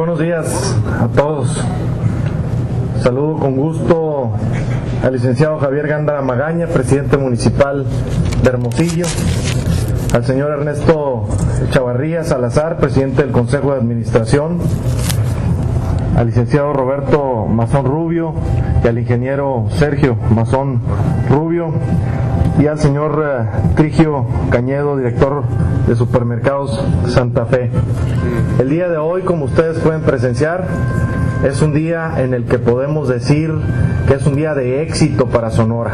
buenos días a todos. Saludo con gusto al licenciado Javier Gándara Magaña, presidente municipal de Hermosillo, al señor Ernesto Chavarría Salazar, presidente del Consejo de Administración, al licenciado Roberto Mazón Rubio y al ingeniero Sergio Mazón Rubio y al señor eh, Trigio Cañedo, director de Supermercados Santa Fe. El día de hoy, como ustedes pueden presenciar, es un día en el que podemos decir que es un día de éxito para Sonora.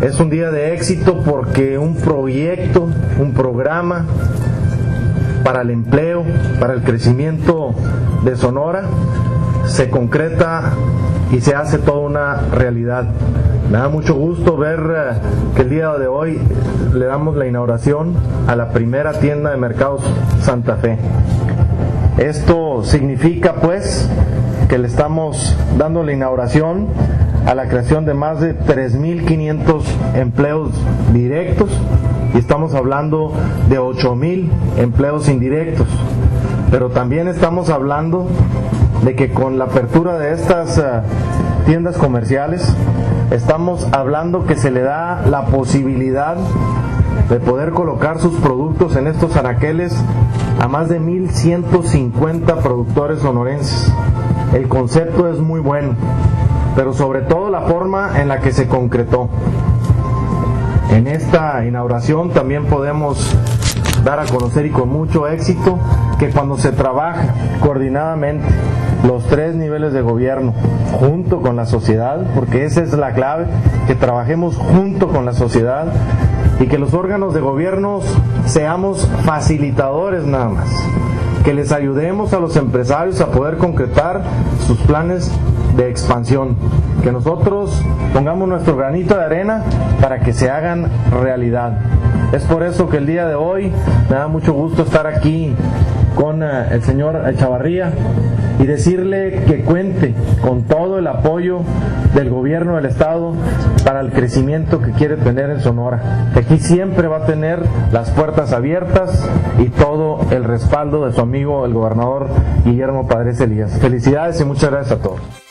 Es un día de éxito porque un proyecto, un programa para el empleo, para el crecimiento de Sonora, se concreta y se hace toda una realidad. Me da mucho gusto ver eh, que el día de hoy le damos la inauguración a la primera tienda de mercados Santa Fe. Esto significa pues que le estamos dando la inauguración a la creación de más de 3.500 empleos directos y estamos hablando de 8.000 empleos indirectos. Pero también estamos hablando de que con la apertura de estas eh, tiendas comerciales estamos hablando que se le da la posibilidad de poder colocar sus productos en estos anaqueles a más de 1.150 productores sonorenses. El concepto es muy bueno, pero sobre todo la forma en la que se concretó. En esta inauguración también podemos dar a conocer y con mucho éxito que cuando se trabaja coordinadamente los tres niveles de gobierno junto con la sociedad, porque esa es la clave, que trabajemos junto con la sociedad y que los órganos de gobierno seamos facilitadores nada más, que les ayudemos a los empresarios a poder concretar sus planes de expansión, que nosotros pongamos nuestro granito de arena para que se hagan realidad. Es por eso que el día de hoy me da mucho gusto estar aquí con eh, el señor Chavarría y decirle que cuente con todo el apoyo del gobierno del estado para el crecimiento que quiere tener en Sonora. Que aquí siempre va a tener las puertas abiertas y todo el respaldo de su amigo el gobernador Guillermo Padres Elías. Felicidades y muchas gracias a todos.